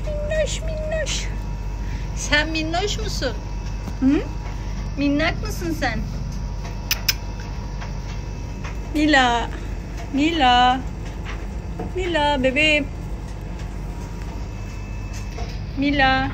Minnoş minnoş minnoş. Sen minnoş musun? Hı? Minnak mısın sen? Mila. Mila. Mila bebeğim. Mila.